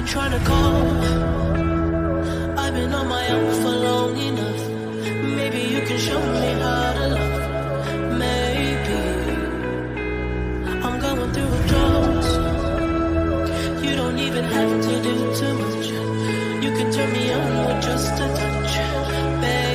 been trying to call. I've been on my own for long enough. Maybe you can show me how to love. Maybe I'm going through withdrawals. You don't even have to do too much. You can turn me on with just a touch, baby.